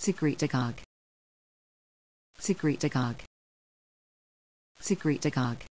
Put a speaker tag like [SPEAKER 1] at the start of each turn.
[SPEAKER 1] Secretagogue. Secretagogue. Secretagogue.